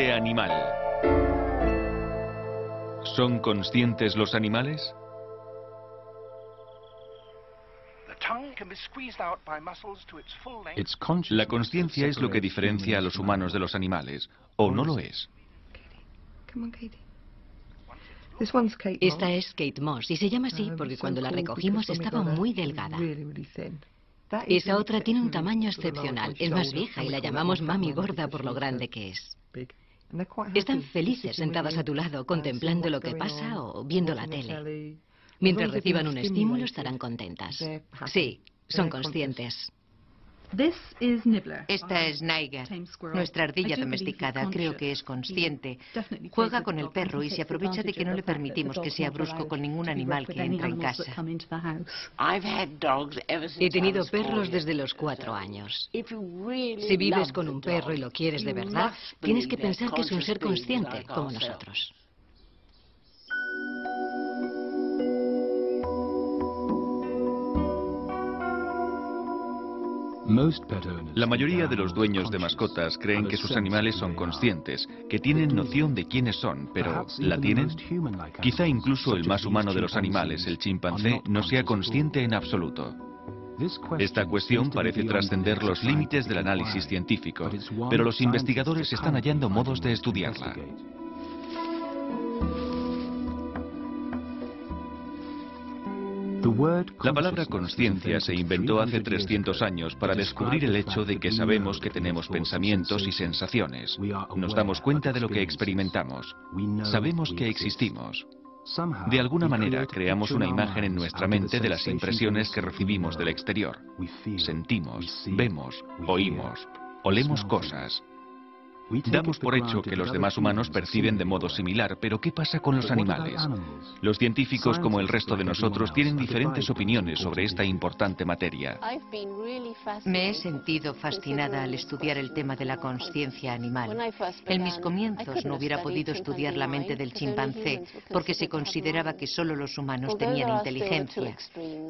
mente animal. ¿Son conscientes los animales? La conciencia es lo que diferencia a los humanos de los animales, o no lo es. Esta es Kate Moss y se llama así porque cuando la recogimos estaba muy delgada. Esa otra tiene un tamaño excepcional, es más vieja y la llamamos mami gorda por lo grande que es. Están felices sentadas a tu lado contemplando lo que pasa o viendo la tele. Mientras reciban un estímulo estarán contentas. Sí, son conscientes. Esta es Niger, nuestra ardilla domesticada. Creo que es consciente. Juega con el perro y se aprovecha de que no le permitimos que sea brusco con ningún animal que entra en casa. He tenido perros desde los cuatro años. Si vives con un perro y lo quieres de verdad, tienes que pensar que es un ser consciente, como nosotros. La mayoría de los dueños de mascotas creen que sus animales son conscientes, que tienen noción de quiénes son, pero ¿la tienen? Quizá incluso el más humano de los animales, el chimpancé, no sea consciente en absoluto. Esta cuestión parece trascender los límites del análisis científico, pero los investigadores están hallando modos de estudiarla. La palabra conciencia se inventó hace 300 años para descubrir el hecho de que sabemos que tenemos pensamientos y sensaciones. Nos damos cuenta de lo que experimentamos. Sabemos que existimos. De alguna manera creamos una imagen en nuestra mente de las impresiones que recibimos del exterior. Sentimos, vemos, oímos, olemos cosas. Damos por hecho que los demás humanos perciben de modo similar, pero ¿qué pasa con los animales? Los científicos, como el resto de nosotros, tienen diferentes opiniones sobre esta importante materia. Me he sentido fascinada al estudiar el tema de la conciencia animal. En mis comienzos no hubiera podido estudiar la mente del chimpancé porque se consideraba que solo los humanos tenían inteligencia.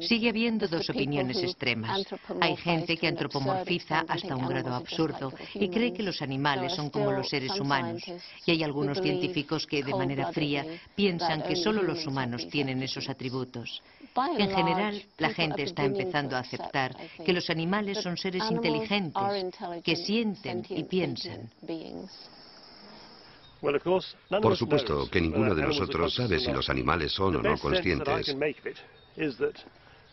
Sigue habiendo dos opiniones extremas. Hay gente que antropomorfiza hasta un grado absurdo y cree que los animales son como los seres humanos. Y hay algunos científicos que, de manera fría, piensan que solo los humanos tienen esos atributos. En general, la gente está empezando a aceptar que los animales son seres inteligentes, que sienten y piensan. Por supuesto que ninguno de nosotros sabe si los animales son o no conscientes.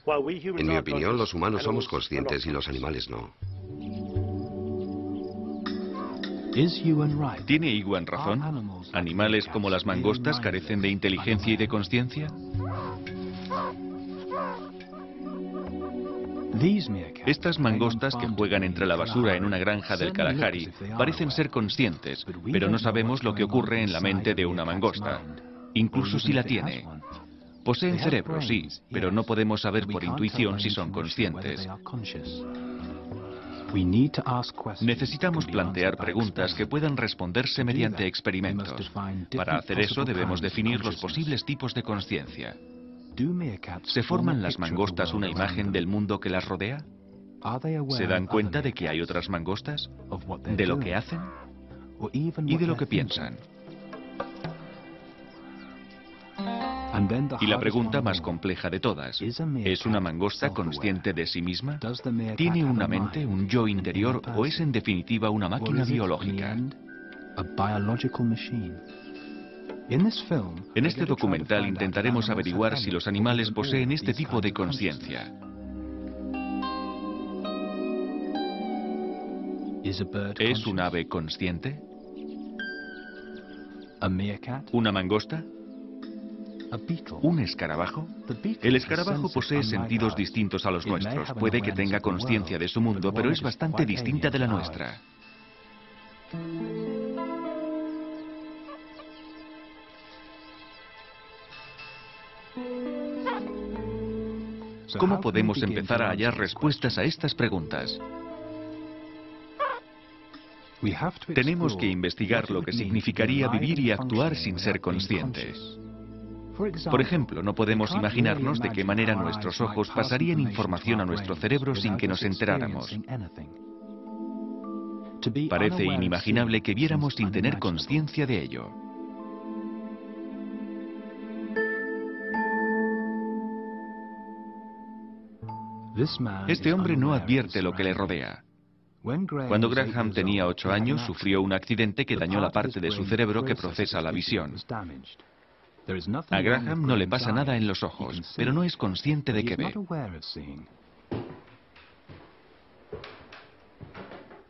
En mi opinión, los humanos somos conscientes y los animales no. ¿Tiene Iwan razón? ¿Animales como las mangostas carecen de inteligencia y de conciencia? Estas mangostas que juegan entre la basura en una granja del Kalahari parecen ser conscientes, pero no sabemos lo que ocurre en la mente de una mangosta, incluso si la tiene. Poseen cerebro, sí, pero no podemos saber por intuición si son conscientes. Necesitamos plantear preguntas que puedan responderse mediante experimentos. Para hacer eso debemos definir los posibles tipos de conciencia. ¿Se forman las mangostas una imagen del mundo que las rodea? ¿Se dan cuenta de que hay otras mangostas? ¿De lo que hacen? ¿Y de lo que piensan? Y la pregunta más compleja de todas, ¿es una mangosta consciente de sí misma? ¿Tiene una mente, un yo interior o es en definitiva una máquina biológica? En este documental intentaremos averiguar si los animales poseen este tipo de conciencia. ¿Es un ave consciente? ¿Una mangosta? ¿Un escarabajo? El escarabajo posee sentidos distintos a los nuestros. Puede que tenga conciencia de su mundo, pero es bastante distinta de la nuestra. ¿Cómo podemos empezar a hallar respuestas a estas preguntas? Tenemos que investigar lo que significaría vivir y actuar sin ser conscientes. Por ejemplo, no podemos imaginarnos de qué manera nuestros ojos pasarían información a nuestro cerebro sin que nos enteráramos. Parece inimaginable que viéramos sin tener conciencia de ello. Este hombre no advierte lo que le rodea. Cuando Graham tenía ocho años, sufrió un accidente que dañó la parte de su cerebro que procesa la visión. A Graham no le pasa nada en los ojos, pero no es consciente de que ve.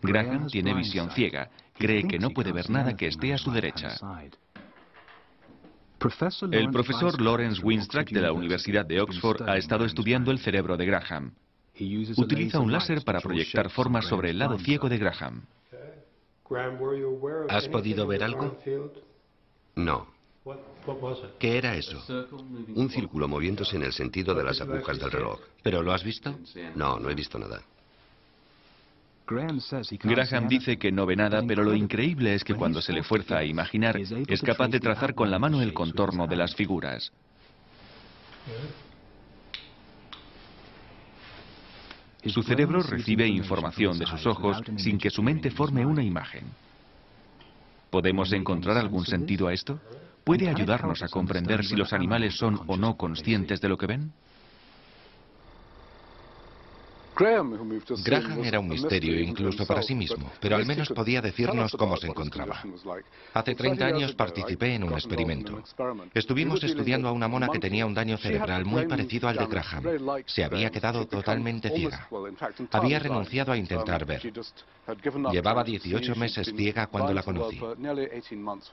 Graham tiene visión ciega. Cree que no puede ver nada que esté a su derecha. El profesor Lawrence Winstrack de la Universidad de Oxford ha estado estudiando el cerebro de Graham. Utiliza un láser para proyectar formas sobre el lado ciego de Graham. ¿Has podido ver algo? No. ¿Qué era eso? Un círculo moviéndose en el sentido de las agujas del reloj. ¿Pero lo has visto? No, no he visto nada. Graham dice que no ve nada, pero lo increíble es que cuando se le fuerza a imaginar, es capaz de trazar con la mano el contorno de las figuras. Su cerebro recibe información de sus ojos sin que su mente forme una imagen. ¿Podemos encontrar algún sentido a esto? ¿Puede ayudarnos a comprender si los animales son o no conscientes de lo que ven? Graham era un misterio incluso para sí mismo, pero al menos podía decirnos cómo se encontraba. Hace 30 años participé en un experimento. Estuvimos estudiando a una mona que tenía un daño cerebral muy parecido al de Graham. Se había quedado totalmente ciega. Había renunciado a intentar ver. Llevaba 18 meses ciega cuando la conocí.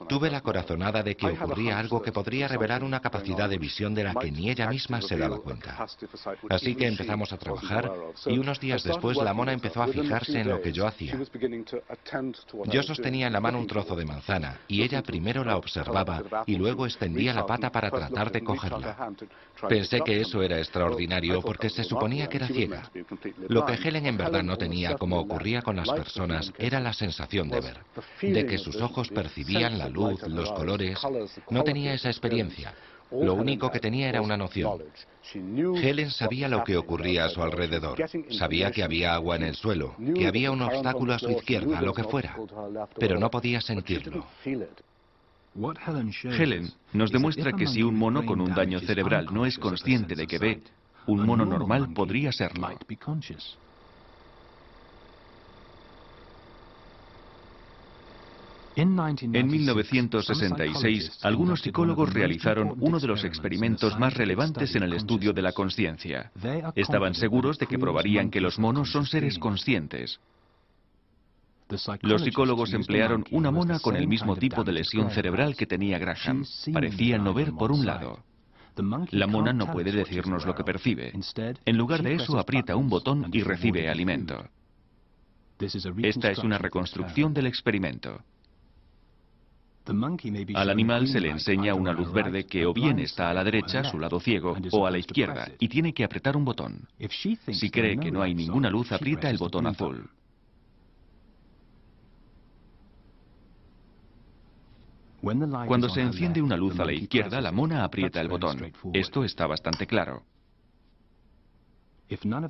Tuve la corazonada de que ocurría algo que podría revelar una capacidad de visión de la que ni ella misma se daba cuenta. Así que empezamos a trabajar y unos días después la mona empezó a fijarse en lo que yo hacía. Yo sostenía en la mano un trozo de manzana y ella primero la observaba y luego extendía la pata para tratar de cogerla. Pensé que eso era extraordinario porque se suponía que era ciega. Lo que Helen en verdad no tenía, como ocurría con las personas, era la sensación de ver, de que sus ojos percibían la luz, los colores. No tenía esa experiencia. Lo único que tenía era una noción. Helen sabía lo que ocurría a su alrededor. Sabía que había agua en el suelo, que había un obstáculo a su izquierda, lo que fuera, pero no podía sentirlo. Helen nos demuestra que si un mono con un daño cerebral no es consciente de que ve, un mono normal podría serlo. En 1966, algunos psicólogos realizaron uno de los experimentos más relevantes en el estudio de la conciencia. Estaban seguros de que probarían que los monos son seres conscientes. Los psicólogos emplearon una mona con el mismo tipo de lesión cerebral que tenía Graham. Parecía no ver por un lado. La mona no puede decirnos lo que percibe. En lugar de eso, aprieta un botón y recibe alimento. Esta es una reconstrucción del experimento. Al animal se le enseña una luz verde que o bien está a la derecha, su lado ciego, o a la izquierda, y tiene que apretar un botón. Si cree que no hay ninguna luz, aprieta el botón azul. Cuando se enciende una luz a la izquierda, la mona aprieta el botón. Esto está bastante claro.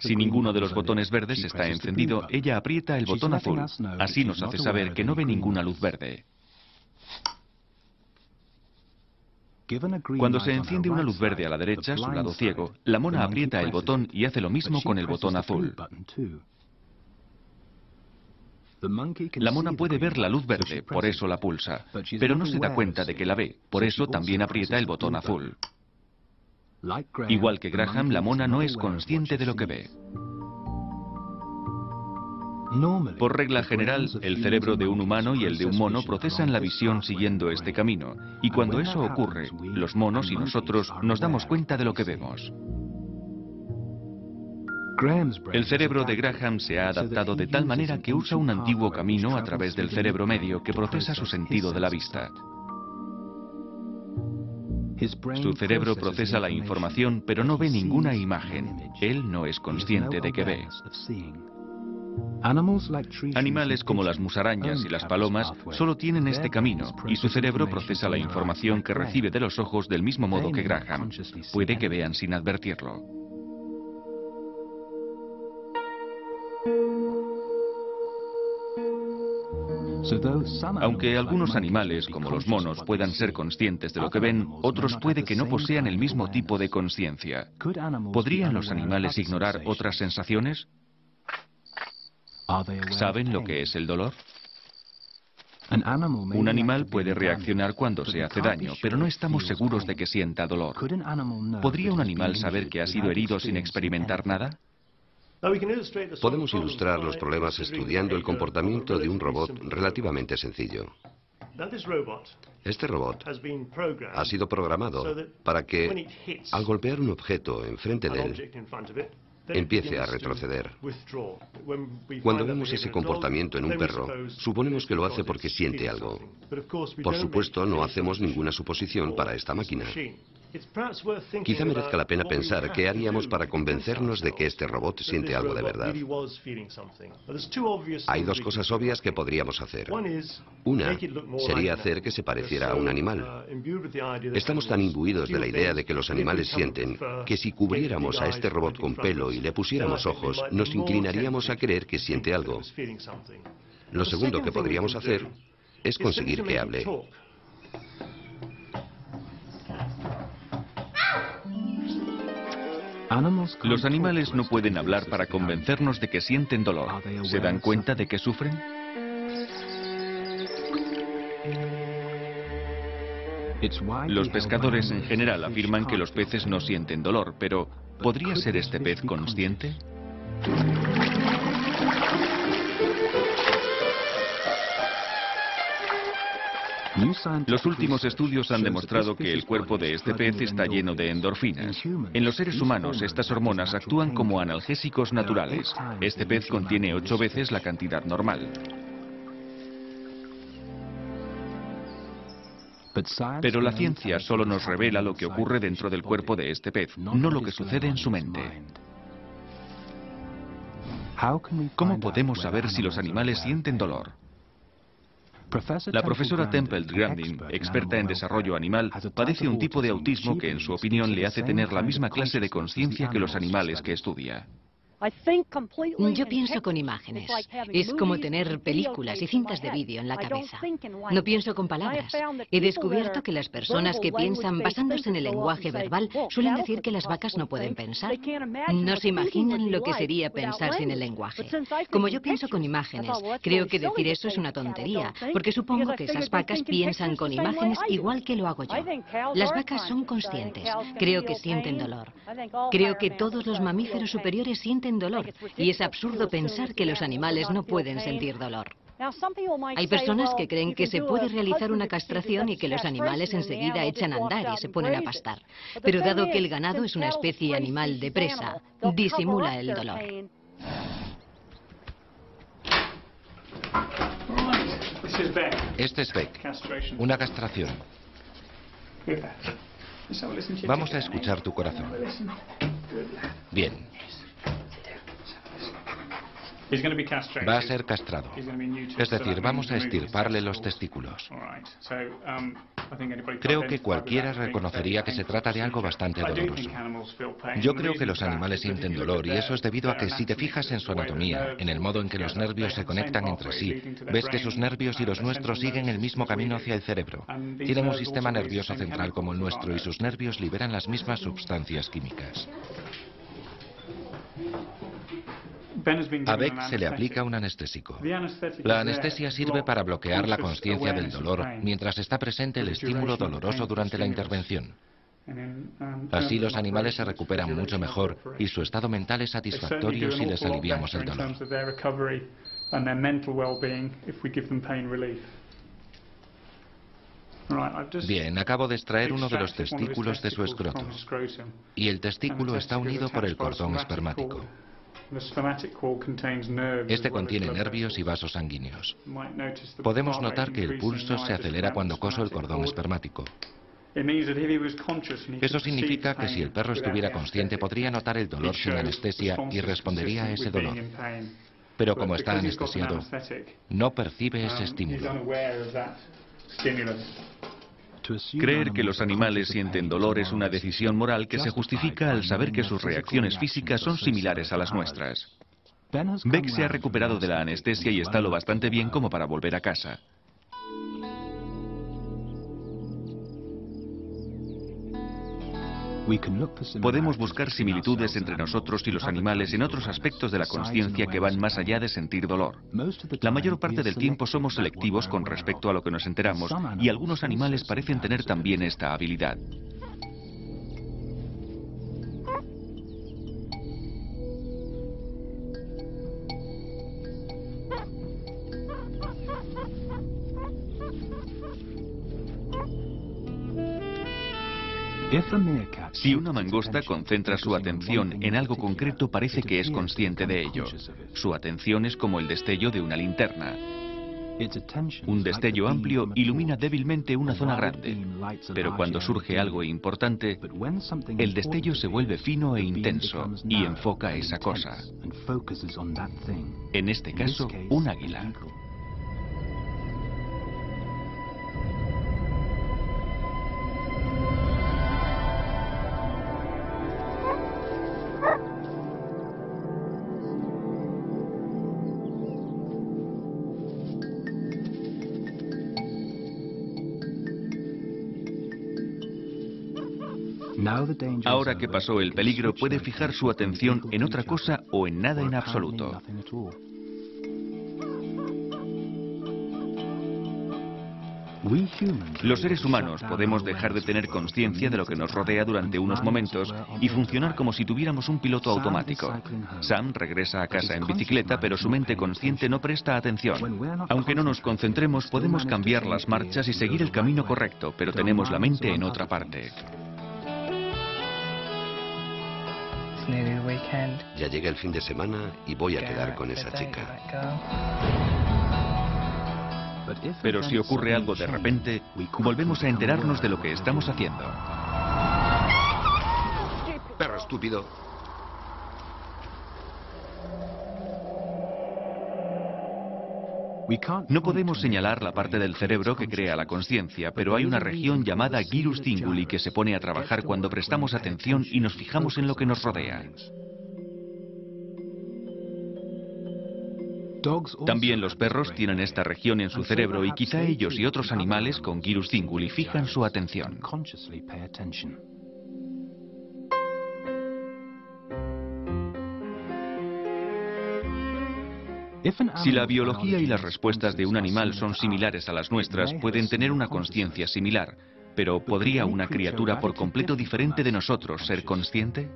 Si ninguno de los botones verdes está encendido, ella aprieta el botón azul. Así nos hace saber que no ve ninguna luz verde. Cuando se enciende una luz verde a la derecha, su lado ciego, la mona aprieta el botón y hace lo mismo con el botón azul. La mona puede ver la luz verde, por eso la pulsa, pero no se da cuenta de que la ve, por eso también aprieta el botón azul. Igual que Graham, la mona no es consciente de lo que ve. Por regla general, el cerebro de un humano y el de un mono procesan la visión siguiendo este camino, y cuando eso ocurre, los monos y nosotros nos damos cuenta de lo que vemos. El cerebro de Graham se ha adaptado de tal manera que usa un antiguo camino a través del cerebro medio que procesa su sentido de la vista. Su cerebro procesa la información pero no ve ninguna imagen. Él no es consciente de que ve. Animales como las musarañas y las palomas solo tienen este camino y su cerebro procesa la información que recibe de los ojos del mismo modo que Graham. Puede que vean sin advertirlo. Aunque algunos animales, como los monos, puedan ser conscientes de lo que ven, otros puede que no posean el mismo tipo de conciencia. ¿Podrían los animales ignorar otras sensaciones? ¿Saben lo que es el dolor? Un animal puede reaccionar cuando se hace daño, pero no estamos seguros de que sienta dolor. ¿Podría un animal saber que ha sido herido sin experimentar nada? Podemos ilustrar los problemas estudiando el comportamiento de un robot relativamente sencillo. Este robot ha sido programado para que, al golpear un objeto enfrente de él, empiece a retroceder. Cuando vemos ese comportamiento en un perro, suponemos que lo hace porque siente algo. Por supuesto, no hacemos ninguna suposición para esta máquina. Quizá merezca la pena pensar qué haríamos para convencernos de que este robot siente algo de verdad. Hay dos cosas obvias que podríamos hacer. Una sería hacer que se pareciera a un animal. Estamos tan imbuidos de la idea de que los animales sienten que si cubriéramos a este robot con pelo y le pusiéramos ojos, nos inclinaríamos a creer que siente algo. Lo segundo que podríamos hacer es conseguir que hable. Los animales no pueden hablar para convencernos de que sienten dolor. ¿Se dan cuenta de que sufren? Los pescadores en general afirman que los peces no sienten dolor, pero ¿podría ser este pez consciente? Los últimos estudios han demostrado que el cuerpo de este pez está lleno de endorfinas. En los seres humanos, estas hormonas actúan como analgésicos naturales. Este pez contiene ocho veces la cantidad normal. Pero la ciencia solo nos revela lo que ocurre dentro del cuerpo de este pez, no lo que sucede en su mente. ¿Cómo podemos saber si los animales sienten dolor? La profesora Temple Grandin, experta en desarrollo animal, padece un tipo de autismo que en su opinión le hace tener la misma clase de conciencia que los animales que estudia. Yo pienso con imágenes. Es como tener películas y cintas de vídeo en la cabeza. No pienso con palabras. He descubierto que las personas que piensan basándose en el lenguaje verbal suelen decir que las vacas no pueden pensar. No se imaginan lo que sería pensar sin el lenguaje. Como yo pienso con imágenes, creo que decir eso es una tontería, porque supongo que esas vacas piensan con imágenes igual que lo hago yo. Las vacas son conscientes. Creo que sienten dolor. Creo que todos los mamíferos superiores sienten dolor y es absurdo pensar que los animales no pueden sentir dolor. Hay personas que creen que se puede realizar una castración y que los animales enseguida echan a andar y se ponen a pastar. Pero dado que el ganado es una especie animal de presa, disimula el dolor. Este es Beck, una castración. Vamos a escuchar tu corazón. Bien. Va a ser castrado. Es decir, vamos a estirparle los testículos. Um, creo que cualquiera reconocería que se trata de algo bastante doloroso. Yo creo que los animales sienten dolor y eso es debido a que si te fijas en su anatomía, en el modo en que los nervios se conectan entre sí, ves que sus nervios y los nuestros siguen el mismo camino hacia el cerebro. Tienen un sistema nervioso central como el nuestro y sus nervios liberan las mismas sustancias químicas. A Beck se le aplica un anestésico. La anestesia sirve para bloquear la conciencia del dolor mientras está presente el estímulo doloroso durante la intervención. Así los animales se recuperan mucho mejor y su estado mental es satisfactorio si les aliviamos el dolor. Bien, acabo de extraer uno de los testículos de su escroto. Y el testículo está unido por el cordón espermático. Este contiene nervios y vasos sanguíneos. Podemos notar que el pulso se acelera cuando coso el cordón espermático. Eso significa que si el perro estuviera consciente podría notar el dolor sin anestesia y respondería a ese dolor. Pero como está anestesiado, no percibe ese um, estímulo. Creer que los animales sienten dolor es una decisión moral que se justifica al saber que sus reacciones físicas son similares a las nuestras. Beck se ha recuperado de la anestesia y está lo bastante bien como para volver a casa. Podemos buscar similitudes entre nosotros y los animales en otros aspectos de la conciencia que van más allá de sentir dolor. La mayor parte del tiempo somos selectivos con respecto a lo que nos enteramos y algunos animales parecen tener también esta habilidad. Si una mangosta concentra su atención en algo concreto, parece que es consciente de ello. Su atención es como el destello de una linterna. Un destello amplio ilumina débilmente una zona grande, pero cuando surge algo importante, el destello se vuelve fino e intenso y enfoca esa cosa. En este caso, un águila. Ahora que pasó el peligro, puede fijar su atención en otra cosa o en nada en absoluto. Los seres humanos podemos dejar de tener conciencia de lo que nos rodea durante unos momentos y funcionar como si tuviéramos un piloto automático. Sam regresa a casa en bicicleta, pero su mente consciente no presta atención. Aunque no nos concentremos, podemos cambiar las marchas y seguir el camino correcto, pero tenemos la mente en otra parte. Ya llega el fin de semana y voy a quedar con esa chica. Pero si ocurre algo de repente, volvemos a enterarnos de lo que estamos haciendo. Perro estúpido. No podemos señalar la parte del cerebro que crea la conciencia, pero hay una región llamada gyrus tinguli que se pone a trabajar cuando prestamos atención y nos fijamos en lo que nos rodea. También los perros tienen esta región en su cerebro y quizá ellos y otros animales con gyrus tinguli fijan su atención. Si la biología y las respuestas de un animal son similares a las nuestras, pueden tener una conciencia similar, pero ¿podría una criatura por completo diferente de nosotros ser consciente?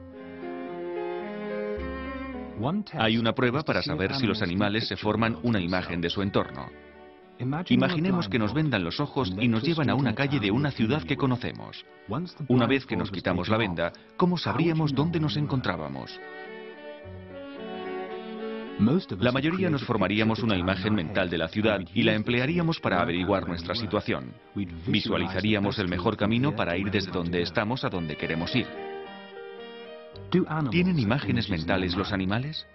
Hay una prueba para saber si los animales se forman una imagen de su entorno. Imaginemos que nos vendan los ojos y nos llevan a una calle de una ciudad que conocemos. Una vez que nos quitamos la venda, ¿cómo sabríamos dónde nos encontrábamos? La mayoría nos formaríamos una imagen mental de la ciudad y la emplearíamos para averiguar nuestra situación. Visualizaríamos el mejor camino para ir desde donde estamos a donde queremos ir. ¿Tienen imágenes mentales los animales?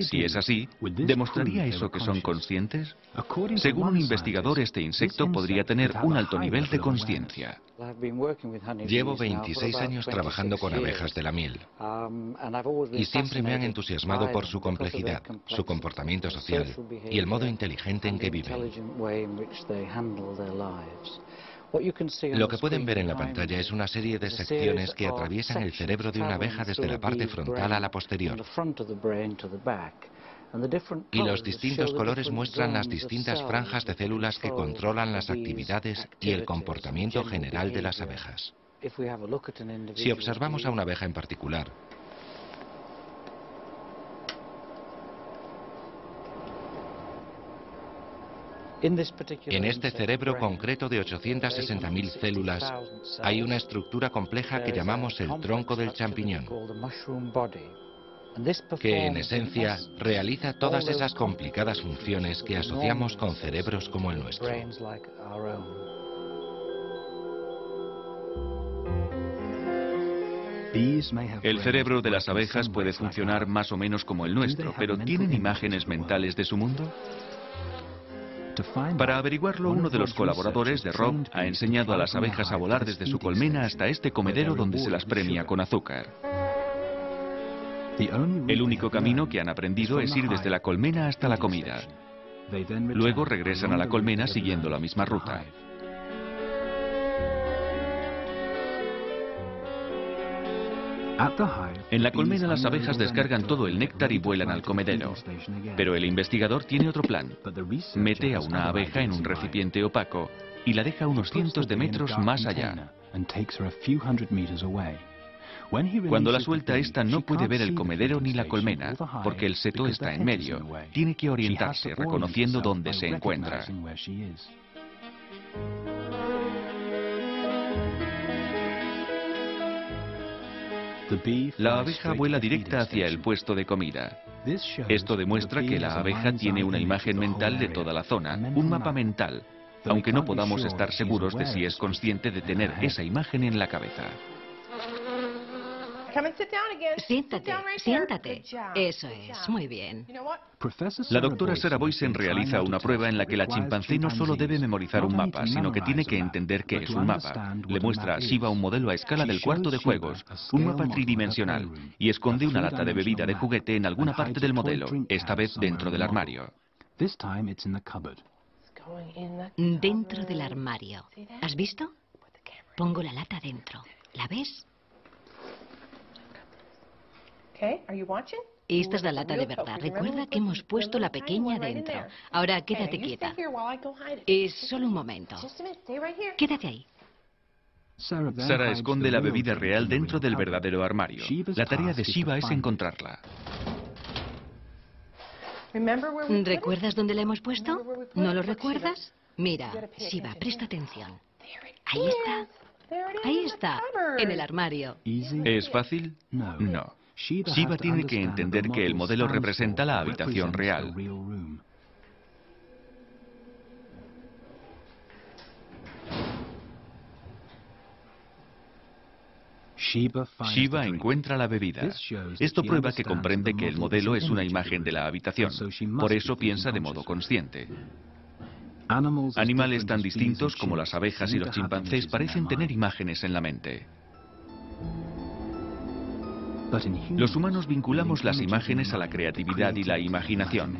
Si es así, ¿demostraría eso que son conscientes? Según un investigador, este insecto podría tener un alto nivel de conciencia. Llevo 26 años trabajando con abejas de la miel y siempre me han entusiasmado por su complejidad, su comportamiento social y el modo inteligente en que viven. Lo que pueden ver en la pantalla es una serie de secciones que atraviesan el cerebro de una abeja desde la parte frontal a la posterior. Y los distintos colores muestran las distintas franjas de células que controlan las actividades y el comportamiento general de las abejas. Si observamos a una abeja en particular, En este cerebro concreto de 860.000 células hay una estructura compleja que llamamos el tronco del champiñón, que en esencia realiza todas esas complicadas funciones que asociamos con cerebros como el nuestro. El cerebro de las abejas puede funcionar más o menos como el nuestro, pero ¿tienen imágenes mentales de su mundo? Para averiguarlo, uno de los colaboradores de Rob ha enseñado a las abejas a volar desde su colmena hasta este comedero donde se las premia con azúcar. El único camino que han aprendido es ir desde la colmena hasta la comida. Luego regresan a la colmena siguiendo la misma ruta. En la colmena las abejas descargan todo el néctar y vuelan al comedero. Pero el investigador tiene otro plan. Mete a una abeja en un recipiente opaco y la deja unos cientos de metros más allá. Cuando la suelta esta no puede ver el comedero ni la colmena, porque el seto está en medio. Tiene que orientarse reconociendo dónde se encuentra. La abeja vuela directa hacia el puesto de comida. Esto demuestra que la abeja tiene una imagen mental de toda la zona, un mapa mental, aunque no podamos estar seguros de si es consciente de tener esa imagen en la cabeza. Siéntate, siéntate. Eso es, muy bien. La doctora Sarah Boysen realiza una prueba en la que la chimpancé no solo debe memorizar un mapa, sino que tiene que entender qué es un mapa. Le muestra a Shiva un modelo a escala del cuarto de juegos, un mapa tridimensional, y esconde una lata de bebida de juguete en alguna parte del modelo, esta vez dentro del armario. Dentro del armario. ¿Has visto? Pongo la lata dentro. ¿La ves? Esta es la lata de verdad. Recuerda que hemos puesto la pequeña dentro. Ahora quédate quieta. Es solo un momento. Quédate ahí. Sara esconde la bebida real dentro del verdadero armario. La tarea de Shiva es encontrarla. ¿Recuerdas dónde la hemos puesto? ¿No lo recuerdas? Mira, Shiva, presta atención. Ahí está. Ahí está, en el armario. ¿Es fácil? No. Shiva tiene que entender que el modelo representa la habitación real. Shiva encuentra la bebida. Esto prueba que comprende que el modelo es una imagen de la habitación. Por eso piensa de modo consciente. Animales tan distintos como las abejas y los chimpancés parecen tener imágenes en la mente. Los humanos vinculamos las imágenes a la creatividad y la imaginación.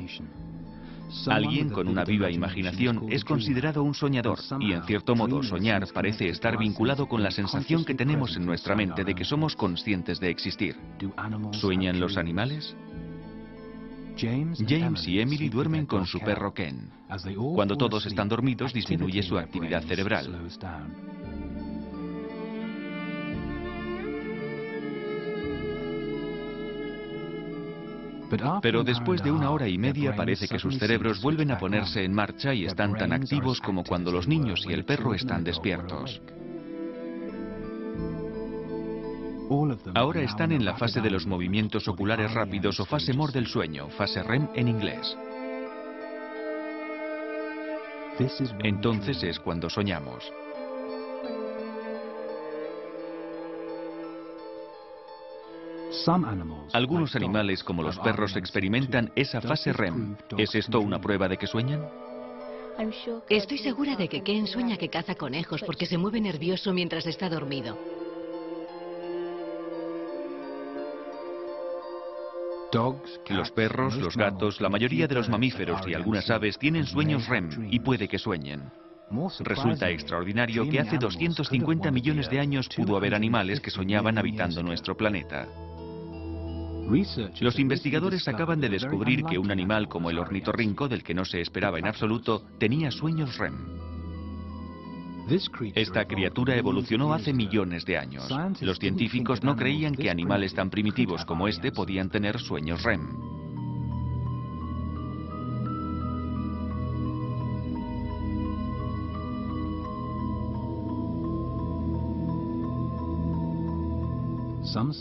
Alguien con una viva imaginación es considerado un soñador y en cierto modo soñar parece estar vinculado con la sensación que tenemos en nuestra mente de que somos conscientes de existir. ¿Sueñan los animales? James y Emily duermen con su perro Ken. Cuando todos están dormidos disminuye su actividad cerebral. Pero después de una hora y media parece que sus cerebros vuelven a ponerse en marcha y están tan activos como cuando los niños y el perro están despiertos. Ahora están en la fase de los movimientos oculares rápidos o fase MOR del sueño, fase REM en inglés. Entonces es cuando soñamos. Algunos animales, como los perros, experimentan esa fase REM. ¿Es esto una prueba de que sueñan? Estoy segura de que Ken sueña que caza conejos porque se mueve nervioso mientras está dormido. Los perros, los gatos, la mayoría de los mamíferos y algunas aves tienen sueños REM y puede que sueñen. Resulta extraordinario que hace 250 millones de años pudo haber animales que soñaban habitando nuestro planeta. Los investigadores acaban de descubrir que un animal como el ornitorrinco, del que no se esperaba en absoluto, tenía sueños REM. Esta criatura evolucionó hace millones de años. Los científicos no creían que animales tan primitivos como este podían tener sueños REM.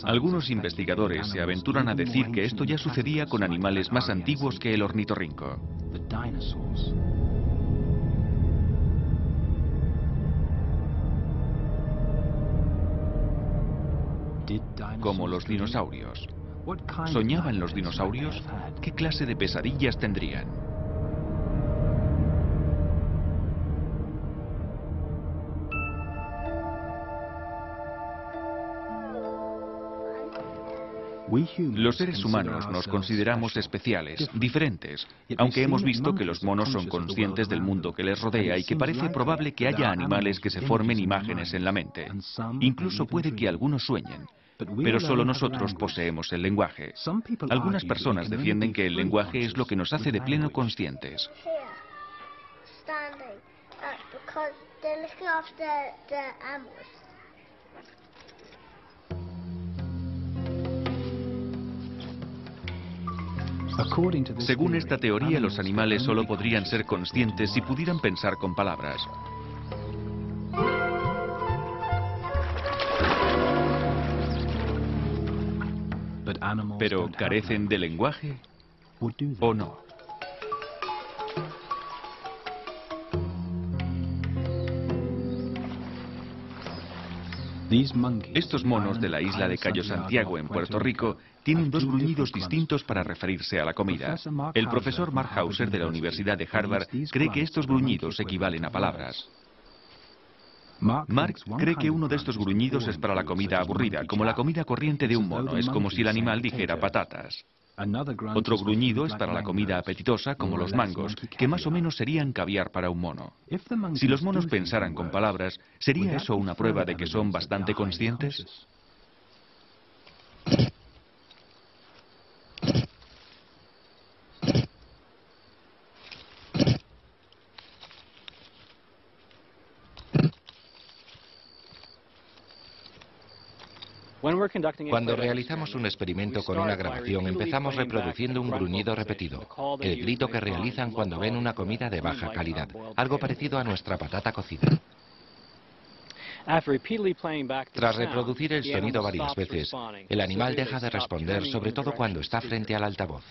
Algunos investigadores se aventuran a decir que esto ya sucedía con animales más antiguos que el ornitorrinco. Como los dinosaurios. ¿Soñaban los dinosaurios? ¿Qué clase de pesadillas tendrían? Los seres humanos nos consideramos especiales, diferentes, aunque hemos visto que los monos son conscientes del mundo que les rodea y que parece probable que haya animales que se formen imágenes en la mente. Incluso puede que algunos sueñen. Pero solo nosotros poseemos el lenguaje. Algunas personas defienden que el lenguaje es lo que nos hace de pleno conscientes. Según esta teoría, los animales solo podrían ser conscientes si pudieran pensar con palabras. Pero ¿carecen de lenguaje o no? Estos monos de la isla de Cayo Santiago en Puerto Rico tienen dos gruñidos distintos para referirse a la comida. El profesor Mark Hauser de la Universidad de Harvard cree que estos gruñidos equivalen a palabras. Mark cree que uno de estos gruñidos es para la comida aburrida, como la comida corriente de un mono, es como si el animal dijera patatas. Otro gruñido es para la comida apetitosa, como los mangos, que más o menos serían caviar para un mono. Si los monos pensaran con palabras, ¿sería eso una prueba de que son bastante conscientes? Cuando realizamos un experimento con una grabación, empezamos reproduciendo un gruñido repetido, el grito que realizan cuando ven una comida de baja calidad, algo parecido a nuestra patata cocida. Tras reproducir el sonido varias veces, el animal deja de responder, sobre todo cuando está frente al altavoz.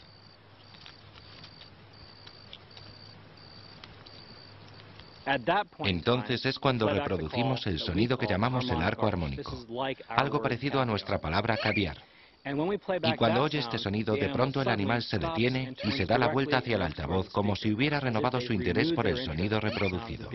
Entonces es cuando reproducimos el sonido que llamamos el arco armónico, algo parecido a nuestra palabra caviar. Y cuando oye este sonido, de pronto el animal se detiene y se da la vuelta hacia el altavoz como si hubiera renovado su interés por el sonido reproducido.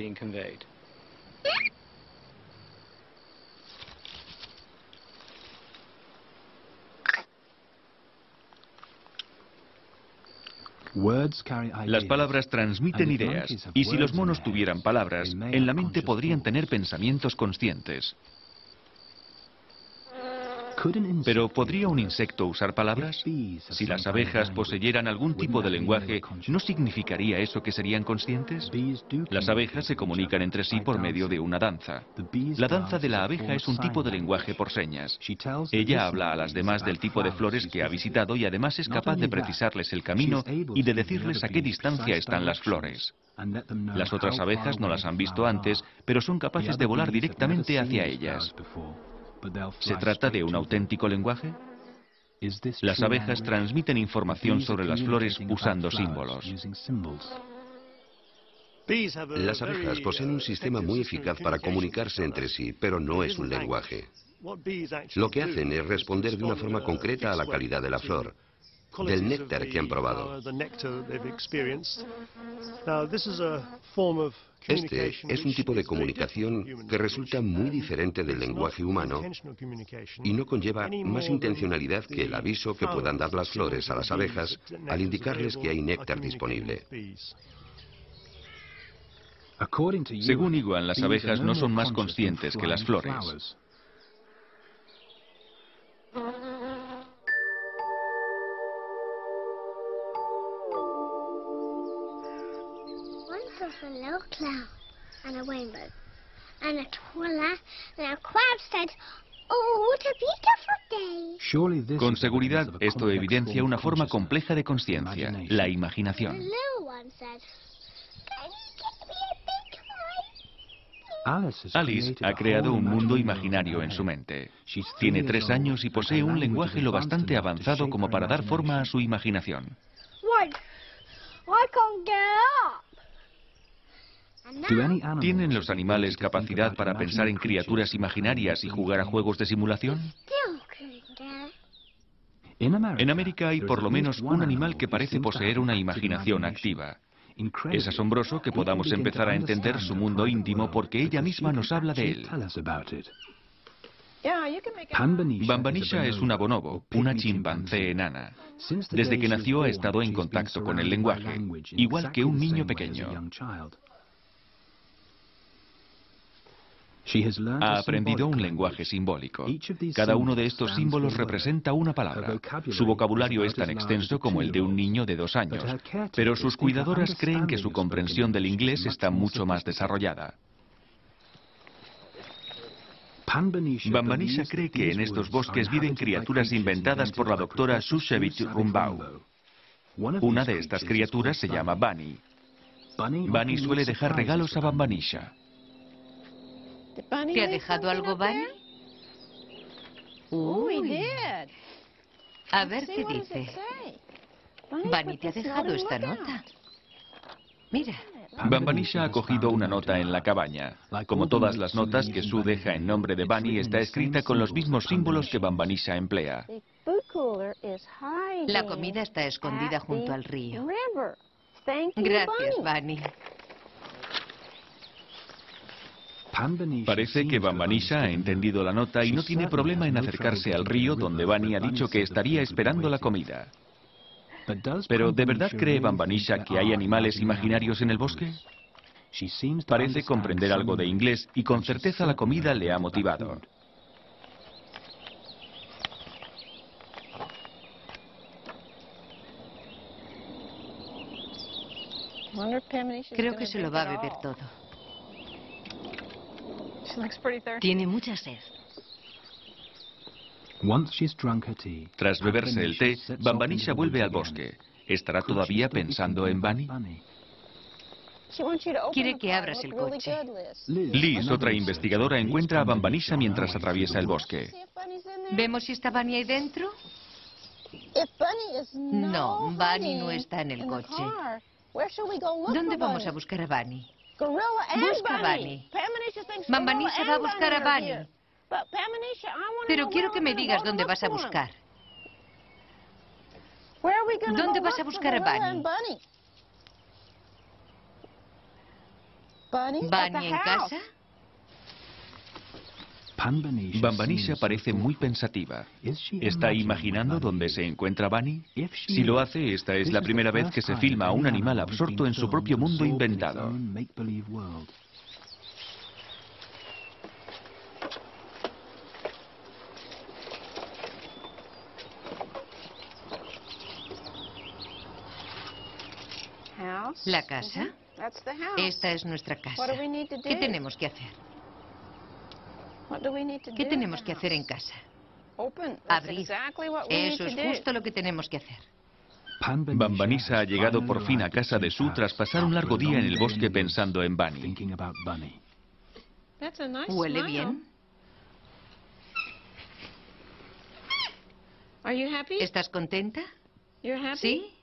Las palabras transmiten ideas, y si los monos tuvieran palabras, en la mente podrían tener pensamientos conscientes. Pero ¿podría un insecto usar palabras? Si las abejas poseyeran algún tipo de lenguaje, ¿no significaría eso que serían conscientes? Las abejas se comunican entre sí por medio de una danza. La danza de la abeja es un tipo de lenguaje por señas. Ella habla a las demás del tipo de flores que ha visitado y además es capaz de precisarles el camino y de decirles a qué distancia están las flores. Las otras abejas no las han visto antes, pero son capaces de volar directamente hacia ellas. ¿Se trata de un auténtico lenguaje? Las abejas transmiten información sobre las flores usando símbolos. Las abejas poseen un sistema muy eficaz para comunicarse entre sí, pero no es un lenguaje. Lo que hacen es responder de una forma concreta a la calidad de la flor, del néctar que han probado. Este es un tipo de comunicación que resulta muy diferente del lenguaje humano y no conlleva más intencionalidad que el aviso que puedan dar las flores a las abejas al indicarles que hay néctar disponible. Según Iguan, las abejas no son más conscientes que las flores. Con seguridad, esto evidencia una forma compleja de conciencia, la imaginación. Alice ha creado un mundo imaginario en su mente. Tiene tres años y posee un lenguaje lo bastante avanzado como para dar forma a su imaginación. ¿Tienen los animales capacidad para pensar en criaturas imaginarias y jugar a juegos de simulación? En América hay por lo menos un animal que parece poseer una imaginación activa. Es asombroso que podamos empezar a entender su mundo íntimo porque ella misma nos habla de él. Bambanisha es una bonobo, una chimpancé enana. Desde que nació ha estado en contacto con el lenguaje, igual que un niño pequeño. Ha aprendido un lenguaje simbólico. Cada uno de estos símbolos representa una palabra. Su vocabulario es tan extenso como el de un niño de dos años, pero sus cuidadoras creen que su comprensión del inglés está mucho más desarrollada. Bambanisha cree que en estos bosques viven criaturas inventadas por la doctora Sushevich Rumbau. Una de estas criaturas se llama Bunny. Bunny suele dejar regalos a Bambanisha. ¿Te ha dejado algo, Bunny? Uy. A ver qué dice. Bunny te ha dejado esta nota. Mira. Bambanisha ha cogido una nota en la cabaña. Como todas las notas que Sue deja en nombre de Bunny, está escrita con los mismos símbolos que Bambanisha emplea. La comida está escondida junto al río. Gracias, Bunny. Parece que Bambanisha ha entendido la nota y no tiene problema en acercarse al río donde Bunny ha dicho que estaría esperando la comida. Pero ¿de verdad cree Bambanisha que hay animales imaginarios en el bosque? Parece comprender algo de inglés y con certeza la comida le ha motivado. Creo que se lo va a beber todo. Tiene mucha sed. Tras beberse el té, Bambanisha vuelve al bosque. ¿Estará todavía pensando en Bunny? Quiere que abras el coche. Liz, otra investigadora, encuentra a Bambanisha mientras atraviesa el bosque. ¿Vemos si está Bunny ahí dentro? No, Bunny no está en el coche. ¿Dónde vamos a buscar a Bunny? Busca a Bunny. Bambanisha va a buscar a Bunny. Pero quiero que me digas dónde vas a buscar. ¿Dónde vas a buscar a Bunny? ¿Bunny en casa? Bambanisha parece muy pensativa. ¿Está imaginando dónde se encuentra Bunny? Si lo hace, esta es la primera vez que se filma a un animal absorto en su propio mundo inventado. ¿La casa? Esta es nuestra casa. ¿Qué tenemos que hacer? ¿Qué tenemos que hacer en casa? Abrir. Eso es justo lo que tenemos que hacer. Bambanisa ha llegado por fin a casa de Su tras pasar un largo día en el bosque pensando en Bunny. ¿Huele bien? ¿Estás contenta? ¿Sí?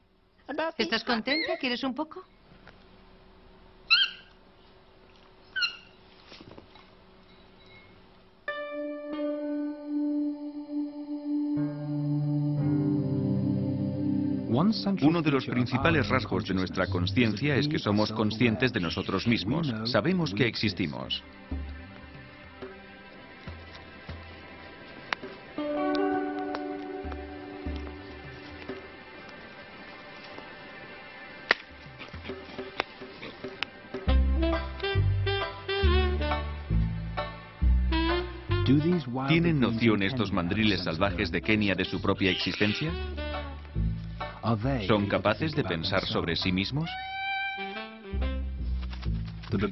¿Estás contenta? ¿Quieres un poco? Uno de los principales rasgos de nuestra conciencia es que somos conscientes de nosotros mismos, sabemos que existimos. ¿Tienen noción estos mandriles salvajes de Kenia de su propia existencia? ¿Son capaces de pensar sobre sí mismos?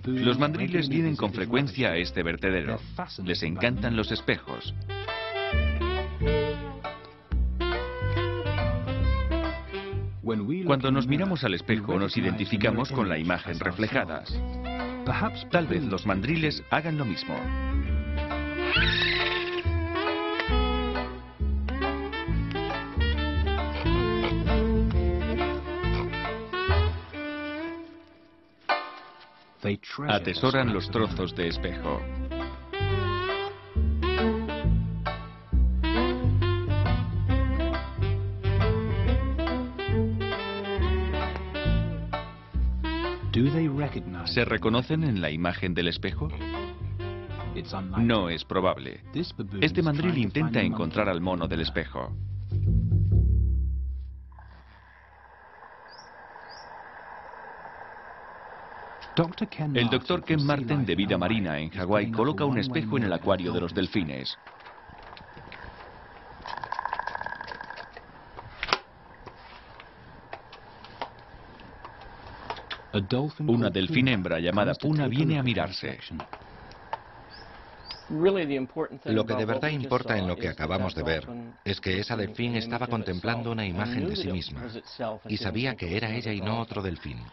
Los mandriles vienen con frecuencia a este vertedero. Les encantan los espejos. Cuando nos miramos al espejo nos identificamos con la imagen reflejada. Tal vez los mandriles hagan lo mismo. Atesoran los trozos de espejo. ¿Se reconocen en la imagen del espejo? No es probable. Este mandril intenta encontrar al mono del espejo. El doctor Ken Martin de Vida Marina en Hawái coloca un espejo en el acuario de los delfines. Una delfín hembra llamada Puna viene a mirarse. Lo que de verdad importa en lo que acabamos de ver es que esa delfín estaba contemplando una imagen de sí misma y sabía que era ella y no otro delfín.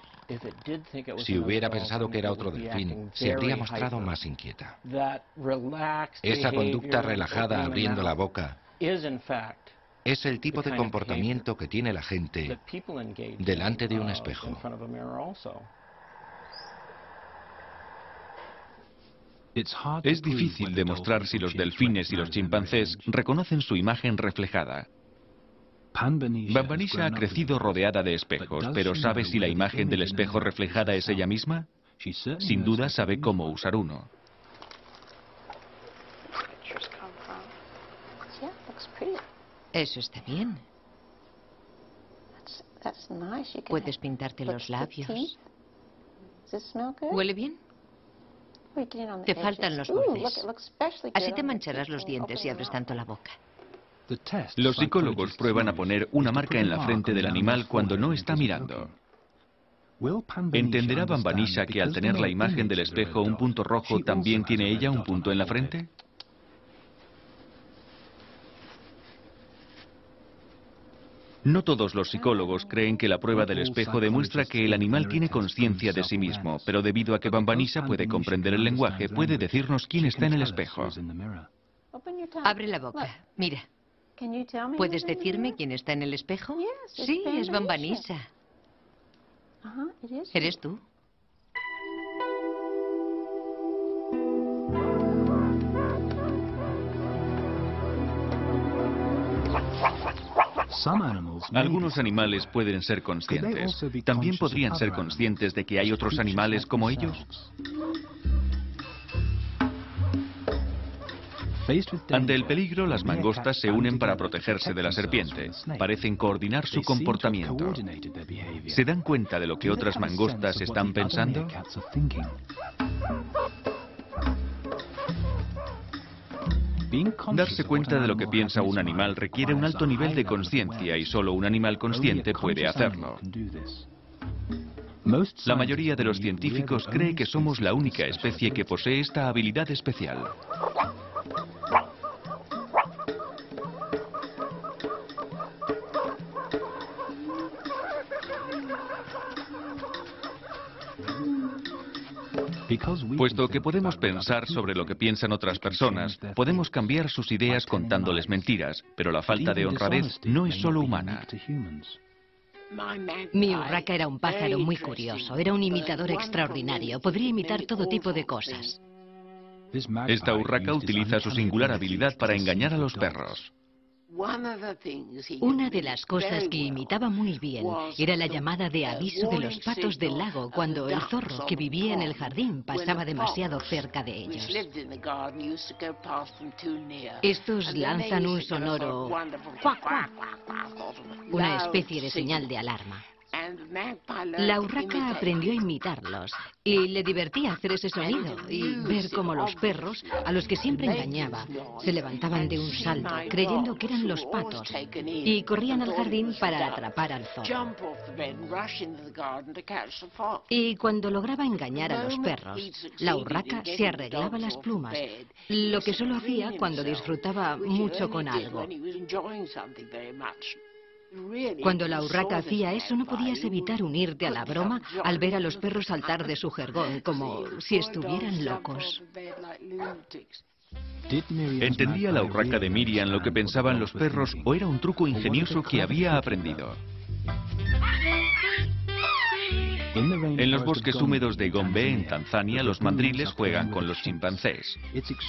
Si hubiera pensado que era otro delfín, se habría mostrado más inquieta. Esa conducta relajada abriendo la boca es el tipo de comportamiento que tiene la gente delante de un uh, espejo. Es difícil demostrar si los delfines y los chimpancés reconocen su imagen reflejada. Bambanisha ha crecido rodeada de espejos, pero ¿sabe si la imagen del espejo reflejada es ella misma? Sin duda sabe cómo usar uno. Eso está bien. Puedes pintarte los labios. ¿Huele bien? Te faltan los bordes. Así te mancharás los dientes si abres tanto la boca. Los psicólogos prueban a poner una marca en la frente del animal cuando no está mirando. ¿Entenderá Bambanisha que al tener la imagen del espejo un punto rojo también tiene ella un punto en la frente? No todos los psicólogos creen que la prueba del espejo demuestra que el animal tiene conciencia de sí mismo, pero debido a que Bambanisa puede comprender el lenguaje, puede decirnos quién está en el espejo. Abre la boca. Mira. ¿Puedes decirme quién está en el espejo? Sí, es Bambanisa. ¿Eres tú? Algunos animales pueden ser conscientes. ¿También podrían ser conscientes de que hay otros animales como ellos? Ante el peligro, las mangostas se unen para protegerse de la serpiente. Parecen coordinar su comportamiento. ¿Se dan cuenta de lo que otras mangostas están pensando? Darse cuenta de lo que piensa un animal requiere un alto nivel de conciencia y solo un animal consciente puede hacerlo. La mayoría de los científicos cree que somos la única especie que posee esta habilidad especial. Puesto que podemos pensar sobre lo que piensan otras personas, podemos cambiar sus ideas contándoles mentiras, pero la falta de honradez no es solo humana. Mi urraca era un pájaro muy curioso, era un imitador extraordinario, podría imitar todo tipo de cosas. Esta urraca utiliza su singular habilidad para engañar a los perros. Una de las cosas que imitaba muy bien era la llamada de aviso de los patos del lago cuando el zorro que vivía en el jardín pasaba demasiado cerca de ellos. Estos lanzan un sonoro una especie de señal de alarma. La urraca aprendió a imitarlos y le divertía hacer ese sonido y ver cómo los perros, a los que siempre engañaba, se levantaban de un salto creyendo que eran los patos y corrían al jardín para atrapar al zorro. Y cuando lograba engañar a los perros, la urraca se arreglaba las plumas, lo que solo hacía cuando disfrutaba mucho con algo. Cuando la urraca hacía eso, no podías evitar unirte a la broma al ver a los perros saltar de su jergón, como si estuvieran locos. ¿Entendía la urraca de Miriam lo que pensaban los perros o era un truco ingenioso que había aprendido? En los bosques húmedos de Gombe, en Tanzania, los mandriles juegan con los chimpancés.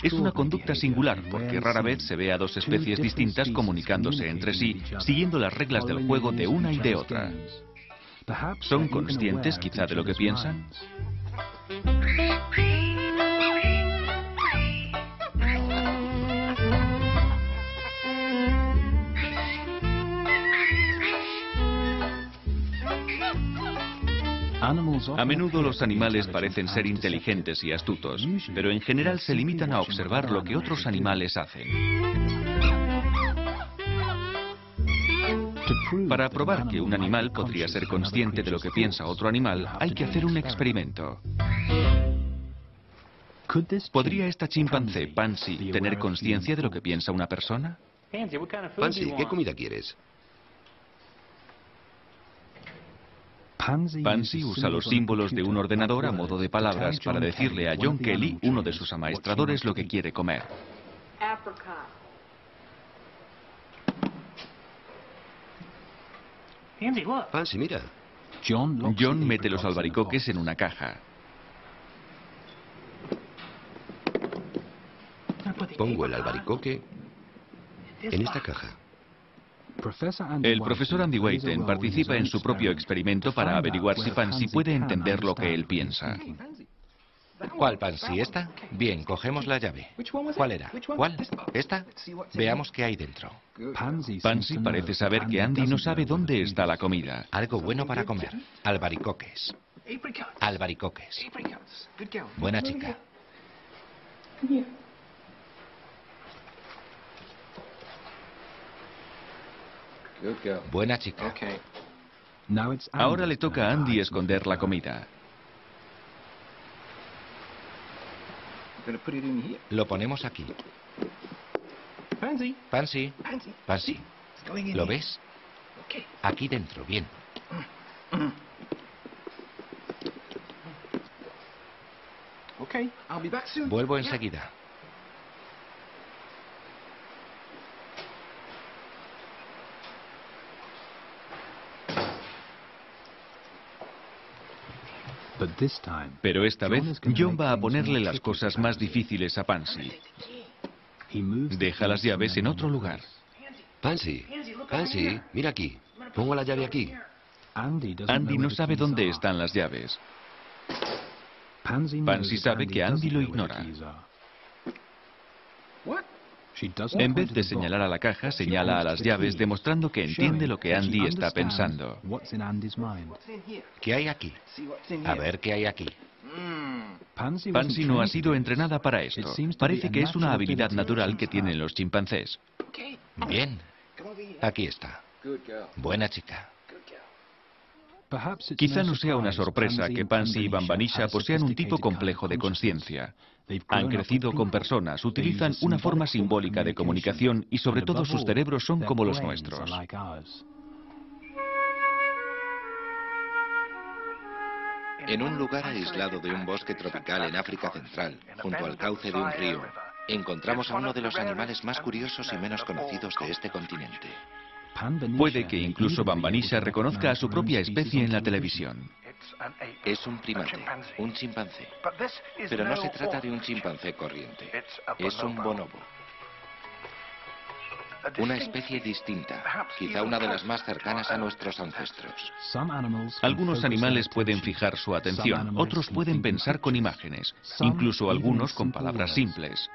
Es una conducta singular porque rara vez se ve a dos especies distintas comunicándose entre sí, siguiendo las reglas del juego de una y de otra. ¿Son conscientes quizá de lo que piensan? A menudo los animales parecen ser inteligentes y astutos, pero en general se limitan a observar lo que otros animales hacen. Para probar que un animal podría ser consciente de lo que piensa otro animal, hay que hacer un experimento. ¿Podría esta chimpancé, Pansy, tener conciencia de lo que piensa una persona? Pansy, ¿qué comida quieres? Pansy usa los símbolos de un ordenador a modo de palabras para decirle a John Kelly, uno de sus amaestradores, lo que quiere comer. Pansy, mira. John mete los albaricoques en una caja. Pongo el albaricoque en esta caja. El profesor Andy Wayton participa en su propio experimento para averiguar si Pansy puede entender lo que él piensa. ¿Cuál Pansy? ¿Esta? Bien, cogemos la llave. ¿Cuál era? ¿Cuál? ¿Esta? Veamos qué hay dentro. Pansy parece saber que Andy no sabe dónde está la comida. Algo bueno para comer. Albaricoques. Albaricoques. Buena chica. Buena chica. Ahora le toca a Andy esconder la comida. Lo ponemos aquí. Pansy. Pansy. Pansy. ¿Lo ves? Aquí dentro, bien. Vuelvo enseguida. Pero esta vez John va a ponerle las cosas más difíciles a Pansy. Deja las llaves en otro lugar. Pansy, Pansy, mira aquí. Pongo la llave aquí. Andy no sabe dónde están las llaves. Pansy sabe que Andy lo ignora. En vez de señalar a la caja, señala a las llaves, demostrando que entiende lo que Andy está pensando. ¿Qué hay aquí? A ver qué hay aquí. Pansy no ha sido entrenada para esto. Parece que es una habilidad natural que tienen los chimpancés. Bien. Aquí está. Buena chica. Quizá no sea una sorpresa que Pansy y Bambanisha posean un tipo complejo de conciencia. Han crecido con personas, utilizan una forma simbólica de comunicación y sobre todo sus cerebros son como los nuestros. En un lugar aislado de un bosque tropical en África Central, junto al cauce de un río, encontramos a uno de los animales más curiosos y menos conocidos de este continente. Puede que incluso Bambanisha reconozca a su propia especie en la televisión. Es un primate, un chimpancé. Pero no se trata de un chimpancé corriente. Es un bonobo. Una especie distinta, quizá una de las más cercanas a nuestros ancestros. Algunos animales pueden fijar su atención, otros pueden pensar con imágenes, incluso algunos con palabras simples.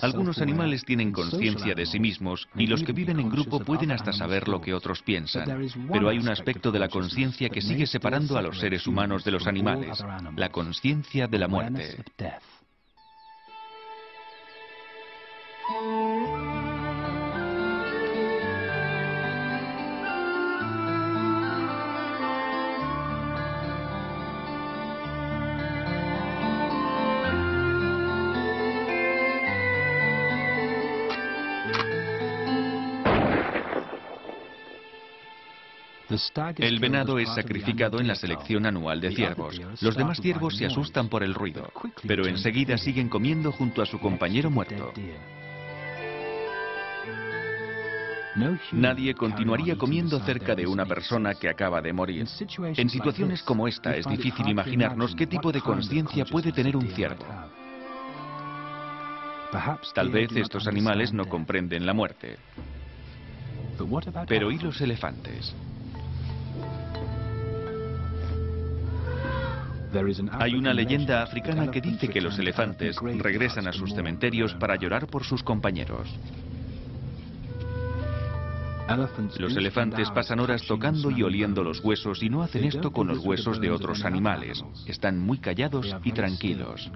Algunos animales tienen conciencia de sí mismos y los que viven en grupo pueden hasta saber lo que otros piensan. Pero hay un aspecto de la conciencia que sigue separando a los seres humanos de los animales, la conciencia de la muerte. El venado es sacrificado en la selección anual de ciervos. Los demás ciervos se asustan por el ruido, pero enseguida siguen comiendo junto a su compañero muerto. Nadie continuaría comiendo cerca de una persona que acaba de morir. En situaciones como esta es difícil imaginarnos qué tipo de conciencia puede tener un ciervo. Tal vez estos animales no comprenden la muerte. Pero ¿y los elefantes? Hay una leyenda africana que dice que los elefantes regresan a sus cementerios para llorar por sus compañeros. Los elefantes pasan horas tocando y oliendo los huesos y no hacen esto con los huesos de otros animales. Están muy callados y tranquilos.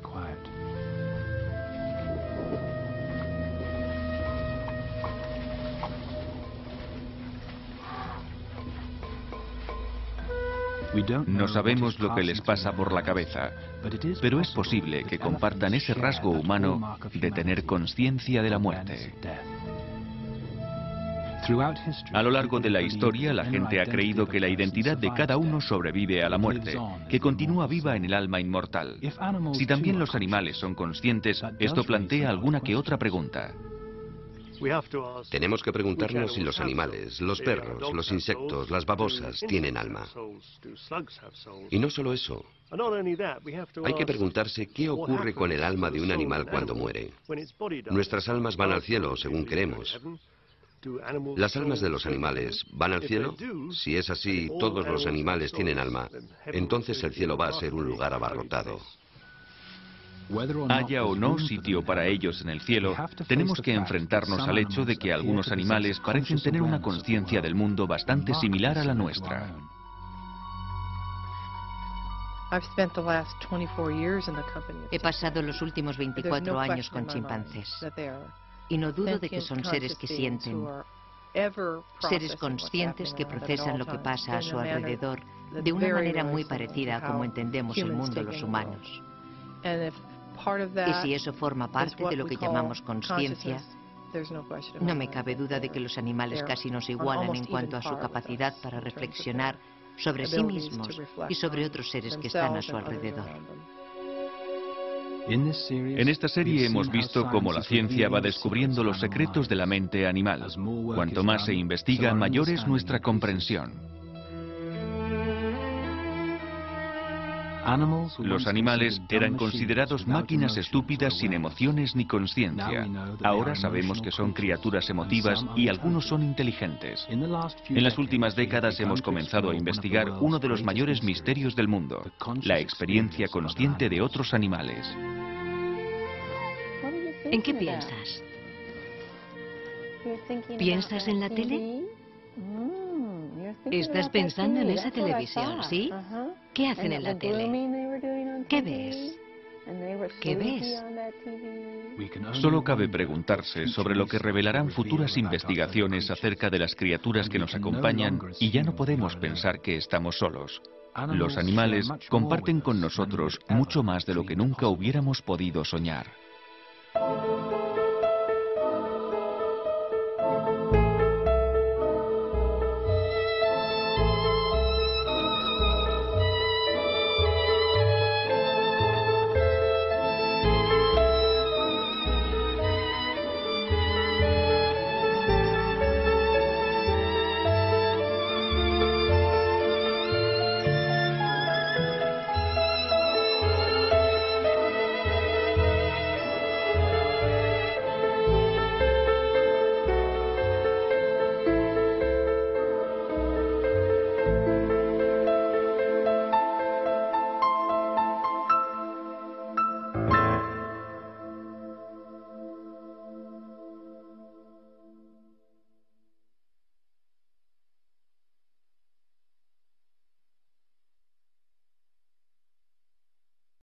No sabemos lo que les pasa por la cabeza, pero es posible que compartan ese rasgo humano de tener conciencia de la muerte. A lo largo de la historia, la gente ha creído que la identidad de cada uno sobrevive a la muerte, que continúa viva en el alma inmortal. Si también los animales son conscientes, esto plantea alguna que otra pregunta. Tenemos que preguntarnos si los animales, los perros, los insectos, las babosas tienen alma. Y no solo eso. Hay que preguntarse qué ocurre con el alma de un animal cuando muere. Nuestras almas van al cielo, según queremos. ¿Las almas de los animales van al cielo? Si es así, todos los animales tienen alma. Entonces el cielo va a ser un lugar abarrotado. Haya o no sitio para ellos en el cielo, tenemos que enfrentarnos al hecho de que algunos animales parecen tener una conciencia del mundo bastante similar a la nuestra. He pasado los últimos 24 años con chimpancés y no dudo de que son seres que sienten, seres conscientes que procesan lo que pasa a su alrededor de una manera muy parecida a como entendemos el mundo los humanos. Y si eso forma parte de lo que llamamos conciencia, no me cabe duda de que los animales casi nos igualan en cuanto a su capacidad para reflexionar sobre sí mismos y sobre otros seres que están a su alrededor. En esta serie hemos visto cómo la ciencia va descubriendo los secretos de la mente animal. Cuanto más se investiga, mayor es nuestra comprensión. Los animales eran considerados máquinas estúpidas sin emociones ni conciencia. Ahora sabemos que son criaturas emotivas y algunos son inteligentes. En las últimas décadas hemos comenzado a investigar uno de los mayores misterios del mundo, la experiencia consciente de otros animales. ¿En qué piensas? ¿Piensas en la tele? Estás pensando en esa televisión, ¿sí? ¿Qué hacen en la tele? ¿Qué ves? ¿Qué ves? Solo cabe preguntarse sobre lo que revelarán futuras investigaciones acerca de las criaturas que nos acompañan y ya no podemos pensar que estamos solos. Los animales comparten con nosotros mucho más de lo que nunca hubiéramos podido soñar.